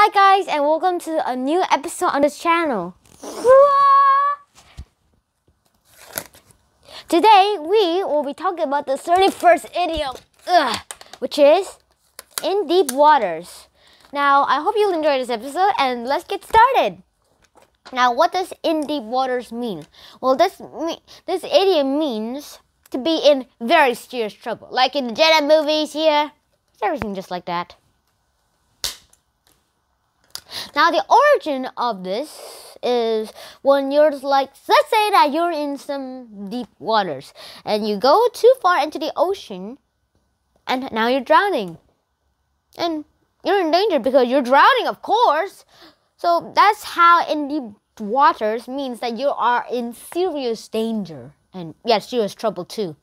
Hi guys and welcome to a new episode on this channel. Today we will be talking about the 31st idiom, ugh, which is in deep waters. Now I hope you'll enjoy this episode and let's get started. Now what does in deep waters mean? Well this this idiom means to be in very serious trouble. Like in the Jedi movies here. It's everything just like that. Now the origin of this is when you're like let's say that you're in some deep waters and you go too far into the ocean and now you're drowning. And you're in danger because you're drowning, of course. So that's how in deep waters means that you are in serious danger and yes, serious trouble too.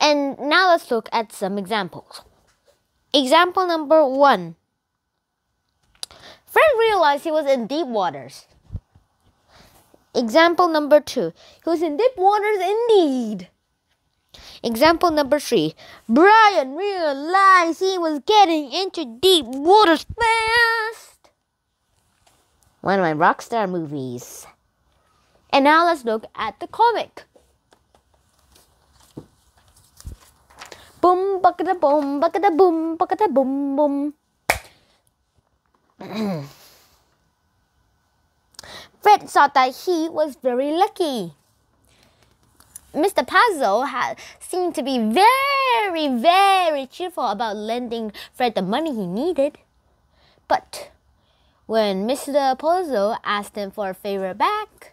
And now let's look at some examples. Example number one. Realized he was in deep waters. Example number two. He was in deep waters indeed. Example number three. Brian realized he was getting into deep waters fast. One of my rockstar movies. And now let's look at the comic. Boom, bucketa boom, bucketa boom, bucketa boom, boom. Fred thought that he was very lucky. Mr. Puzzle had seemed to be very, very cheerful about lending Fred the money he needed. But when Mr. Puzzle asked him for a favor back,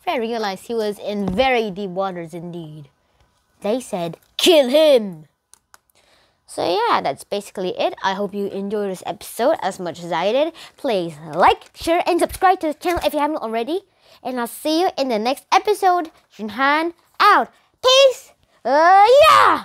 Fred realized he was in very deep waters indeed. They said, kill him! So yeah, that's basically it. I hope you enjoyed this episode as much as I did. Please like, share, and subscribe to the channel if you haven't already. And I'll see you in the next episode. Junhan out. Peace! Uh, yeah!